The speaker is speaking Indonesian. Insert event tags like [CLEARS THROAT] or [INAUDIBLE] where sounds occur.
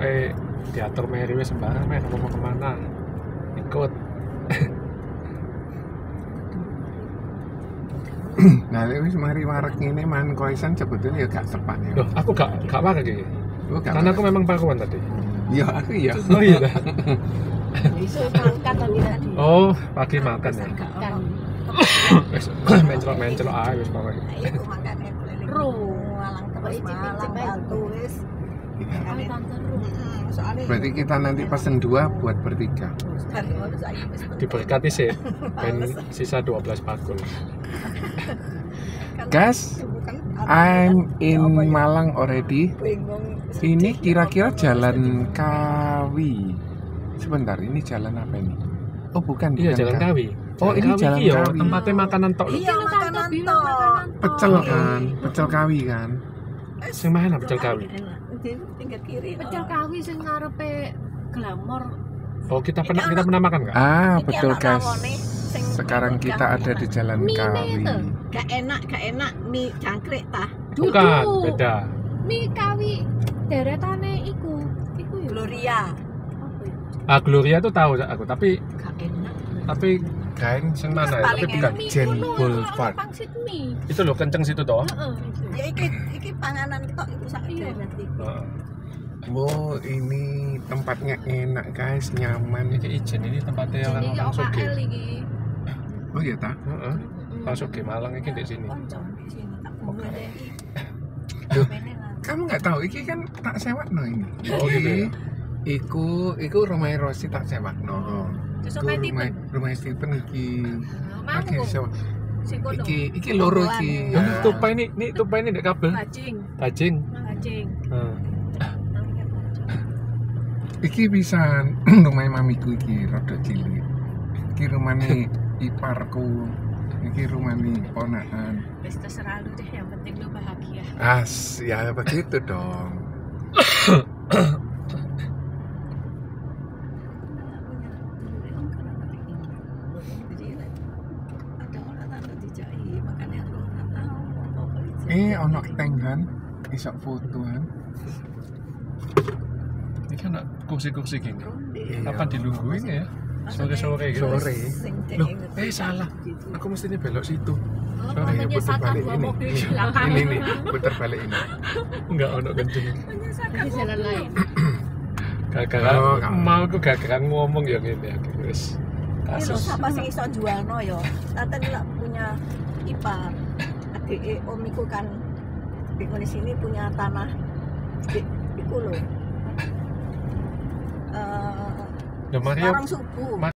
pokoknya diatur Mary wis sembarang meh kamu mau ke mana ikut [COUGHS] Nah, wis mari warak ngene man koisan sebetulnya ya gak tepat ya. loh aku gak gak Oh, gak karena aku warak. memang paruan tadi ya aku ya. [LAUGHS] oh iya dah. [LAUGHS] Iso mangkat tadi tadi. oh pagi makan ya Kan. [COUGHS] mencelok mencelok ae wis pokoknya Iku makane keliling. Ru. Malang terus Malang. Batu wis. Iya. Berarti kita nanti pesen dua buat bertiga. penting. diberkati sih [LAUGHS] dan sisa 12 bakul Kan Guys, bukan I'm in Apa ya? Malang already. Ini kira-kira jalan Kawi. Sebentar, ini jalan apa ini? Oh, bukan. iya jalan Kawi. kawi Oh, ini jalan yo, Kawi. tempatnya makanan tok. Iya, Kan makanan tok. makanan tok. Pecel kan, pecel Kawi kan. Sing mana pecel kawi pinggir kiri. Pecel kawi sing ngarepe glamor. oh kita pernah kita pernah makan nggak Ah, betul guys. Sekarang kita ada di jalan Mie Kawi. itu. Gak enak, gak enak mie jangkrik tah. bukan beda Mie kawi deretane iku. Iku ya. Gloria. Apa ya? ah Gloria tuh tahu aku tapi Gak enak. tapi kain sing mana ya tapi bukan Mie Jen kuno, Boulevard. orang pangsit mie. itu loh kenceng situ toh Heeh. Ya iki iki panganan kita iku sak Iya. deret iki. Heeh. Oh, ini tempatnya enak guys, nyaman. ini izin ini tempatnya orang orang suge OKL iki. Oh iya tak? Heeh. orang suge Malang ini di sini. Loh. Kamu nggak tahu, iki kan tak sewakno ini. Oh, gitu ya? Iku, iku rumah Rosi tak sewakno. Terus rumah tipe. rumah Stephen iki. Sewa. Sing kono. Iki iki loro iki. Ini tupai ini, ini tupai ini di kabel. Bajing. Bajing. Bajing. Heeh. Iki bisa [CLEARS THROAT] rumah mamiku iki rada cilik. Iki rumahnya [LAUGHS] iparku. Iki rumahnya ponakan. Wis terserah lu deh, yang penting lu bahagia. As, ya begitu dong. [COUGHS] Ada orang tak dijai, makanya aku ora tahu apa itu. Eh, ono tank kan? Isok fotoan. Ini kan ada kursi-kursi gini. Iya. Kapan dilungguin ya? Sore-sore gitu. Sore. Loh, dek- eh salah. gitu. Aku mestinya belok situ. Oh, Sorry, makanya putar balik ini. Ini, ini nih, putar balik ini. Enggak ono kenceng. Di jalan lain. Gara-gara Oh, mau aku gara-gara ngomong ya gini ya wis. Ini loh, Kasus. siapa sih iso jualno yo? Tante ini lah punya ipar. Adik omiku kan di di sini punya tanah di. Eh, Nah, Mario Parang subuh.